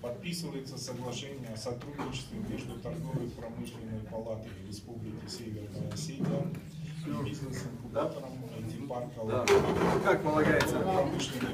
Подписывается соглашение о сотрудничестве между торговой промышленной палатой Республики Северная Осетия и бизнес-инкубатором IT-парка Да. Как полагается. промышленной